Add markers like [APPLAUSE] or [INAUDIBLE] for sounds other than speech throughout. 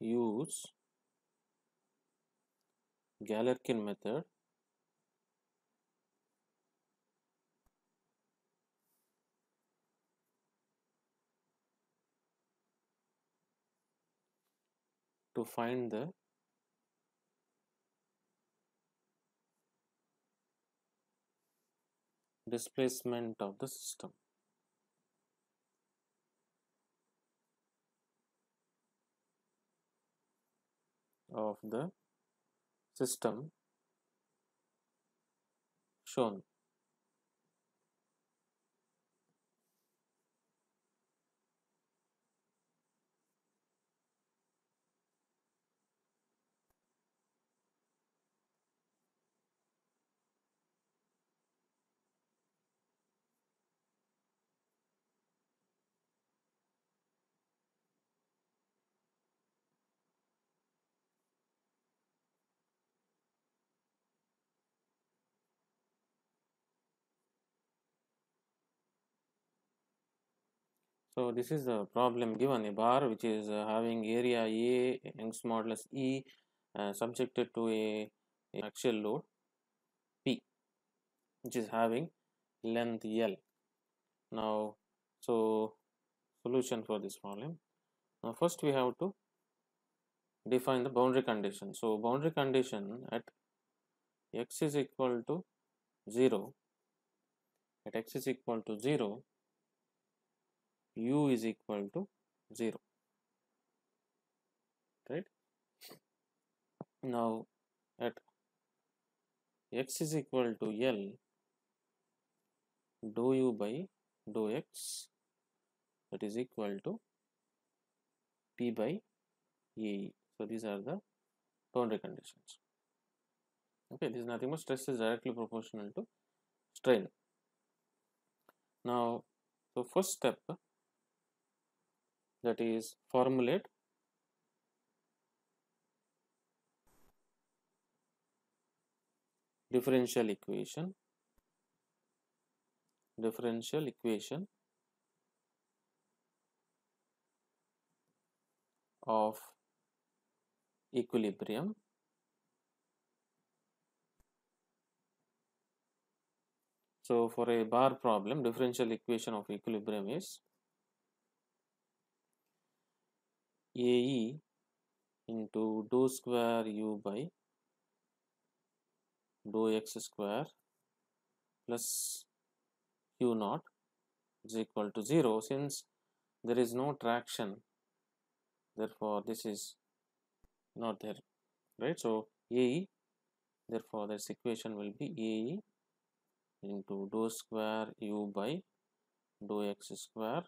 use Galerkin method to find the displacement of the system. Of the system shown. So this is the problem given a bar which is uh, having area A Young's modulus E uh, subjected to a, a axial load P which is having length L. Now so solution for this problem. Now first we have to define the boundary condition. So boundary condition at x is equal to 0 at x is equal to 0 u is equal to 0 right? Now at x is equal to l do u by do x that is equal to p by ae so these are the boundary conditions. Okay this is nothing but stress is directly proportional to strain. Now so first step that is formulate. Differential equation. Differential equation of equilibrium so for a bar problem differential equation of equilibrium is AE into dou square u by dou x square plus u naught is equal to 0 since there is no traction therefore this is not there right? So AE therefore this equation will be AE into dou square u by dou x square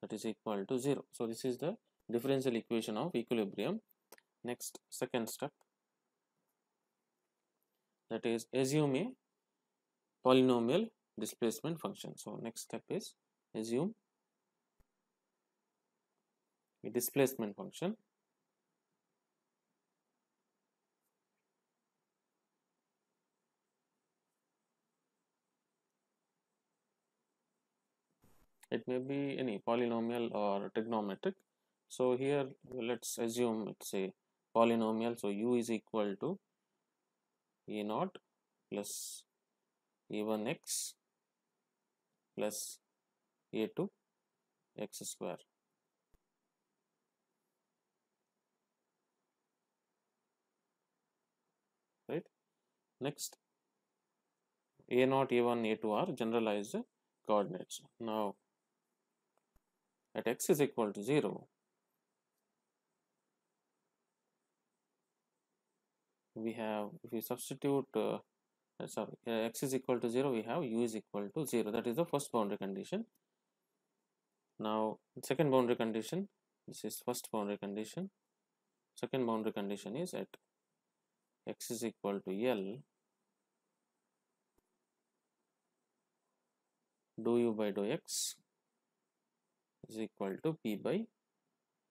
that is equal to 0 so this is the differential equation of equilibrium. Next, second step that is assume a polynomial displacement function. So, next step is assume a displacement function it may be any polynomial or trigonometric so here let's assume it's a polynomial. So u is equal to a naught plus a1x plus a2 x square. Right. Next, a naught, a1, a2 are generalized coordinates. Now, at x is equal to 0, we have if we substitute uh, uh sorry uh, x is equal to 0 we have u is equal to 0 that is the first boundary condition. Now second boundary condition this is first boundary condition. Second boundary condition is at x is equal to l dou u by dou x is equal to p by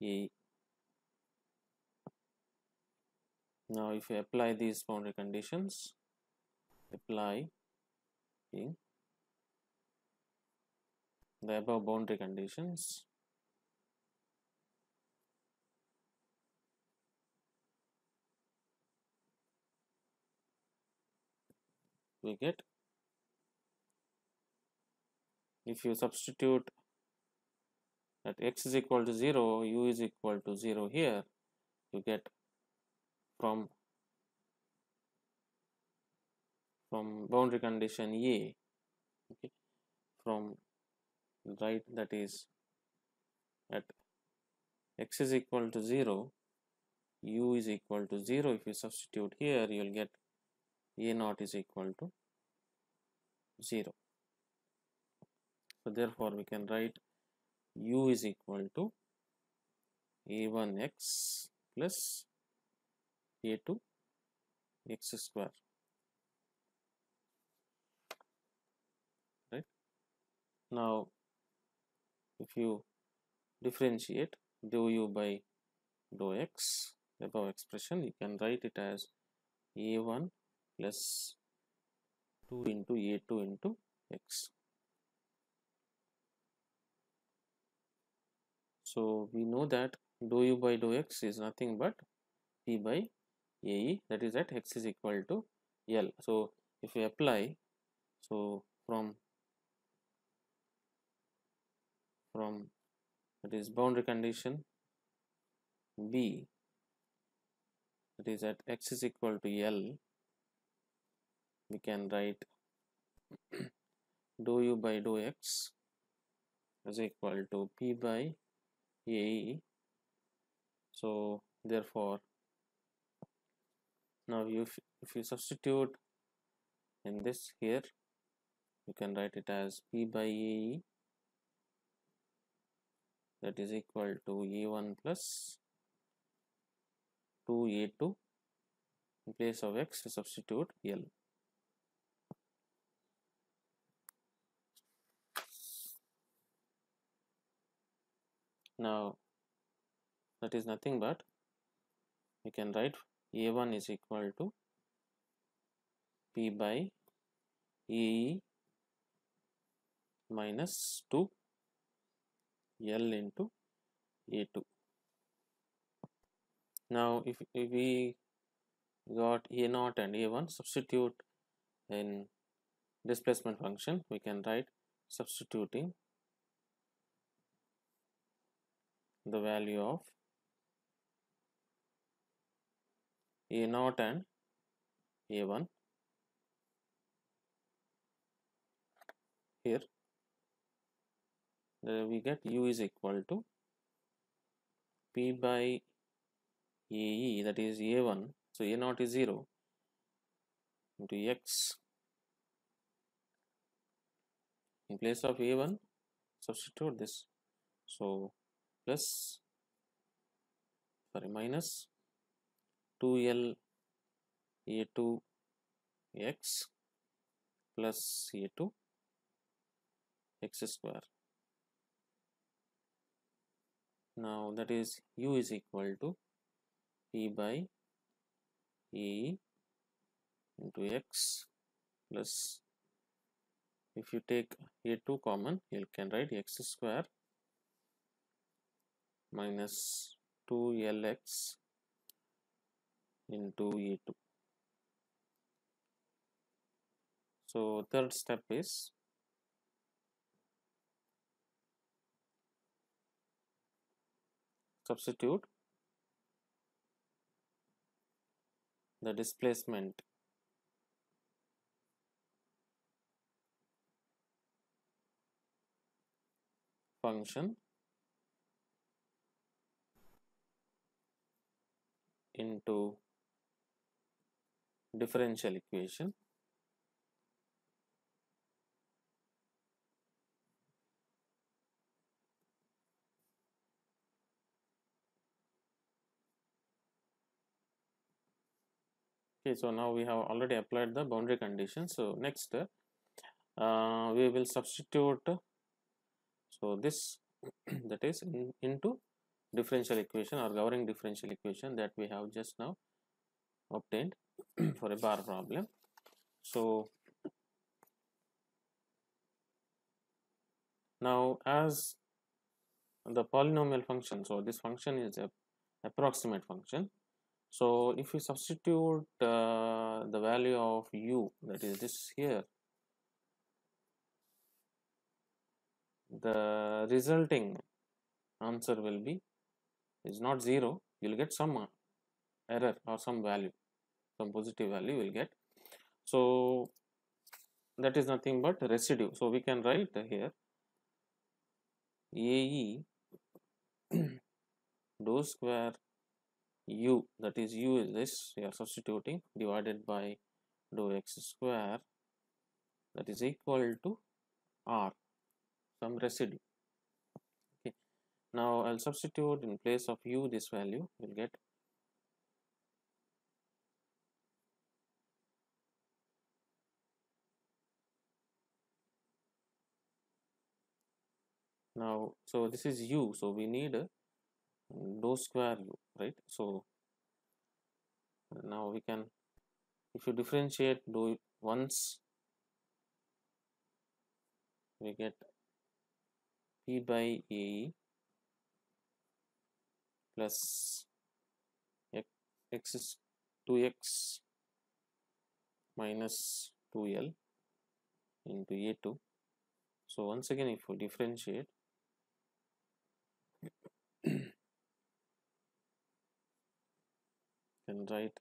a Now if you apply these boundary conditions, apply the above boundary conditions, we get if you substitute that x is equal to 0 u is equal to 0 here you get from from boundary condition a okay from right that is at x is equal to 0 u is equal to 0 if you substitute here you will get a naught is equal to 0 so therefore we can write u is equal to a1x plus a2 x square right? Now if you differentiate dou u by dou x above expression you can write it as a1 plus 2 into a2 into x. So we know that dou u by dou x is nothing but p by ae that is at x is equal to l. So if we apply so from from that is boundary condition b that is at x is equal to L we can write [CLEARS THROAT] dou u by dou x is equal to P by AE so therefore now if, if you substitute in this here you can write it as P by AE that is equal to E1 plus 2a2 in place of x substitute l. Now that is nothing but we can write a1 is equal to p by e minus 2 l into a2 now if, if we got a naught and a1 substitute in displacement function we can write substituting the value of a naught and a1 here then we get u is equal to p by AE that is A1 so A naught is 0 into X. In place of A1 substitute this. So plus sorry minus 2L A2 X plus A2 X square. Now that is U is equal to P by E into X plus if you take A2 common you can write X square minus 2LX into E2. so third step is substitute the displacement function into differential equation. Okay so now we have already applied the boundary condition so next uh, we will substitute so this [CLEARS THROAT] that is in, into differential equation or governing differential equation that we have just now obtained [CLEARS THROAT] for a bar problem. So now as the polynomial function so this function is a approximate function. So if we substitute uh, the value of u that is this here the resulting answer will be is not 0 you will get some error or some value some positive value will get. So that is nothing but residue. So we can write here ae [CLEARS THROAT] dou square u that is u is this we are substituting divided by dou x square that is equal to r some residue. Okay. Now i'll substitute in place of u this value we'll get now so this is u. So we need a dou square u right? So now we can if you differentiate dou once we get p by ae plus x, x is 2x minus 2l into a2 so once again if we differentiate can write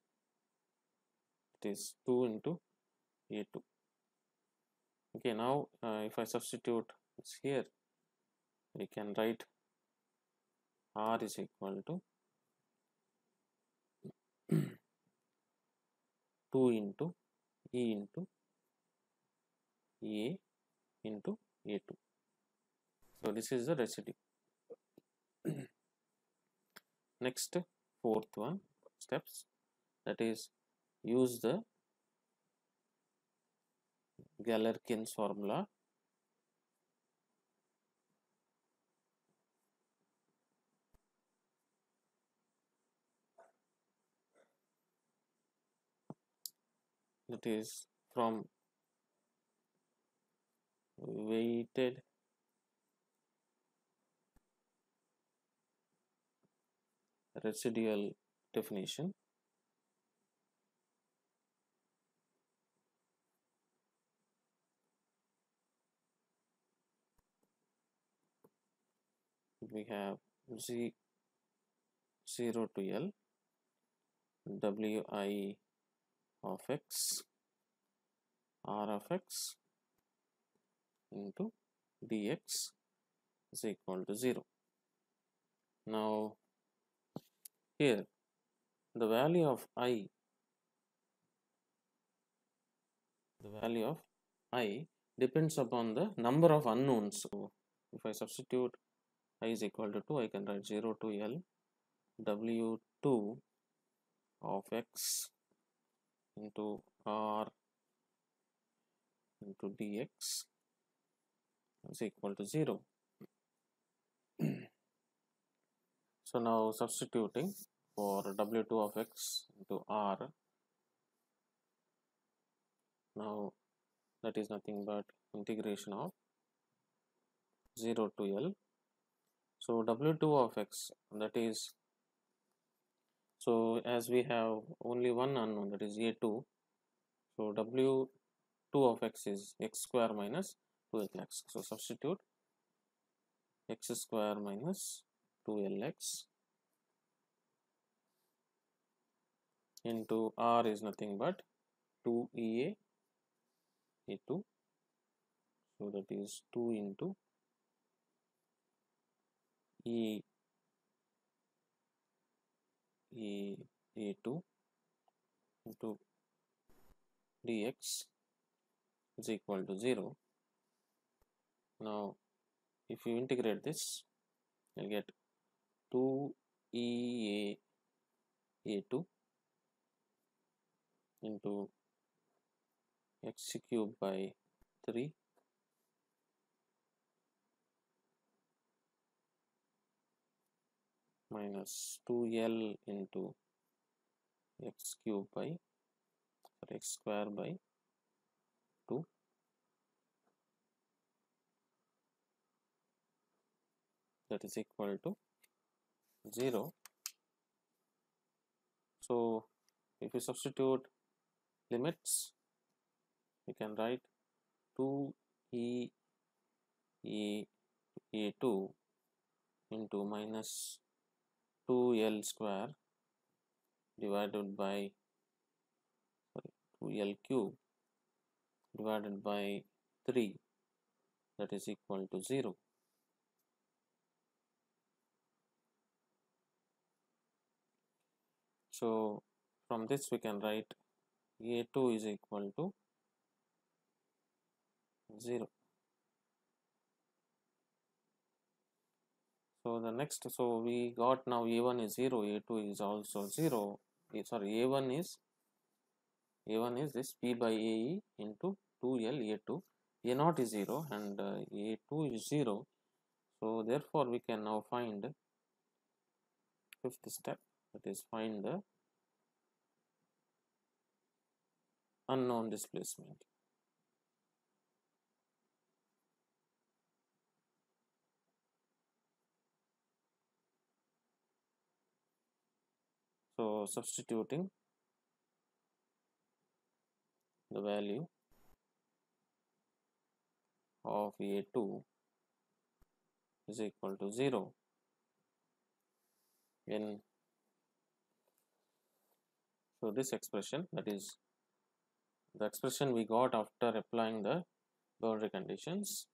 it is 2 into a2 okay now uh, if I substitute this here we can write r is equal to 2 into e into a into a2 so this is the residue [COUGHS] next fourth one steps that is use the Galerkin's formula. That is from weighted residual definition. We have z 0 to l wi of x r of x into dx is equal to 0 now here the value of i the value of i depends upon the number of unknowns. So if i substitute i is equal to 2 i can write 0 to l w2 of x into r into dx is equal to 0 [CLEARS THROAT] so now substituting for w2 of x into r. Now that is nothing but integration of 0 to l. So w2 of x that is so as we have only one unknown that is a2 so w2 of x is x square minus 2lx so substitute x square minus 2lx into r is nothing but 2ea a2 so that is 2 into e e a2 into dx is equal to 0 now if you integrate this you'll get 2 e a a2 into x cube by 3 minus 2l into x cube by sorry, x square by 2 that is equal to 0 so if you substitute limits. We can write 2 e e a2 into minus 2l square divided by sorry 2l cube divided by 3 that is equal to 0 so from this we can write a2 is equal to 0 so the next so we got now a1 is 0 a2 is also 0 eh, sorry a1 is a1 is this p by ae into 2l a2 a0 is 0 and uh, a2 is 0 so therefore we can now find fifth step. That is find the unknown displacement. So substituting the value of a2 is equal to 0 in so this expression that is the expression we got after applying the boundary conditions.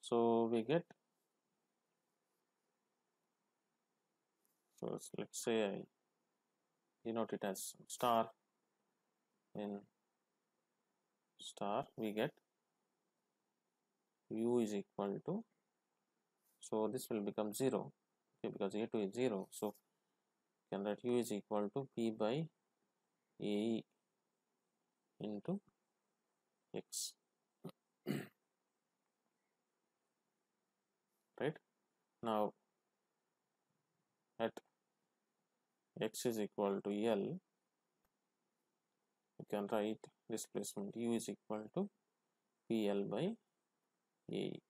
So we get so let's say I denote it as star. In star we get u is equal to so this will become 0 okay because a2 is 0 so can write u is equal to p by a into x. [CLEARS THROAT] Right? Now at x is equal to L you can write displacement u is equal to PL by A